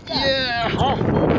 Yeah.